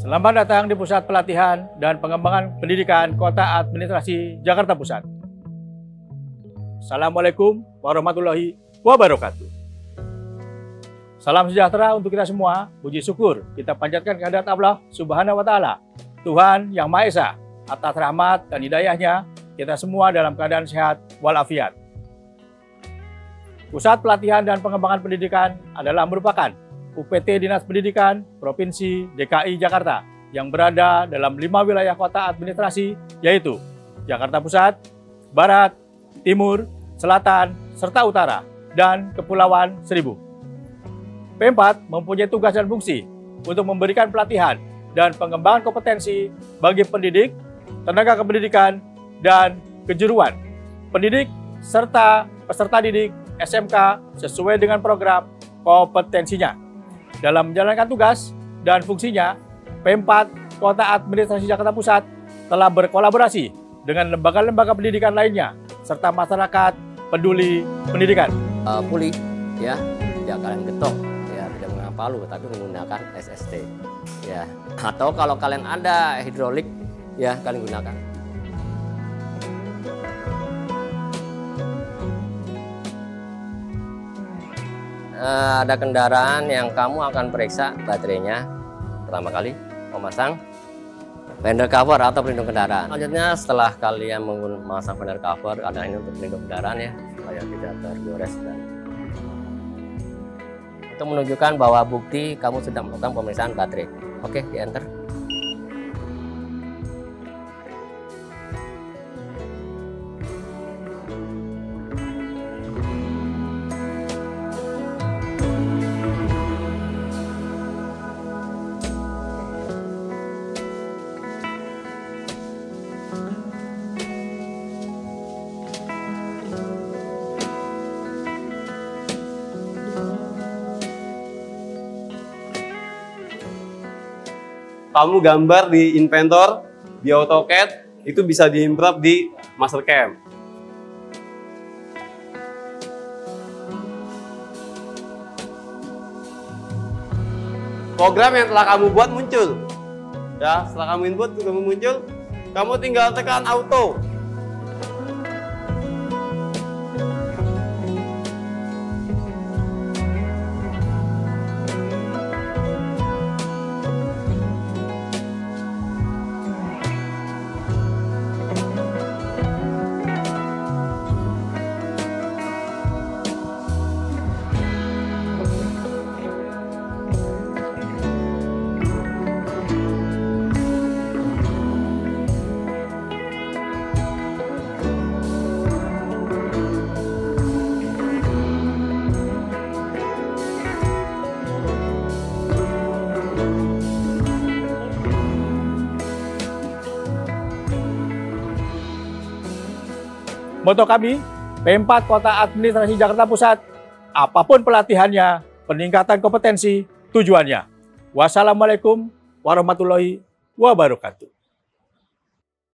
Selamat datang di Pusat Pelatihan dan Pengembangan Pendidikan Kota Administrasi Jakarta Pusat. Assalamualaikum warahmatullahi wabarakatuh. Salam sejahtera untuk kita semua. Puji syukur kita panjatkan kehadirat Allah Subhanahu wa taala, Tuhan yang Maha Esa, atas rahmat dan hidayahnya kita semua dalam keadaan sehat walafiat. Pusat Pelatihan dan Pengembangan Pendidikan adalah merupakan UPT Dinas Pendidikan Provinsi DKI Jakarta yang berada dalam lima wilayah kota administrasi yaitu Jakarta Pusat, Barat, Timur, Selatan, serta Utara, dan Kepulauan Seribu. P4 mempunyai tugas dan fungsi untuk memberikan pelatihan dan pengembangan kompetensi bagi pendidik, tenaga kependidikan, dan kejuruan, pendidik, serta peserta didik SMK sesuai dengan program kompetensinya. Dalam menjalankan tugas dan fungsinya, P4 Kota Administrasi Jakarta Pusat telah berkolaborasi dengan lembaga-lembaga pendidikan lainnya serta masyarakat peduli pendidikan. Uh, pulih ya, tidak kalian getok ya, tidak menggunakan palu tapi menggunakan SST ya. Atau kalau kalian ada hidrolik ya kalian gunakan. Uh, ada kendaraan yang kamu akan periksa baterainya pertama kali memasang fender cover atau pelindung kendaraan. Selanjutnya setelah kalian memasang fender cover, ada ini untuk pelindung kendaraan ya supaya tidak tergores dan untuk menunjukkan bahwa bukti kamu sudah melakukan pemeriksaan baterai. Oke, di enter. Kamu gambar di Inventor, di AutoCAD, itu bisa diimprove di Mastercam. Program yang telah kamu buat muncul. Ya, setelah kamu input, kamu muncul, kamu tinggal tekan auto. Moto kami, P4 Kota Administrasi Jakarta Pusat, apa pun pelatihannya, peningkatan kompetensi, tujuannya. Wassalamualaikum warahmatullahi wabarakatuh.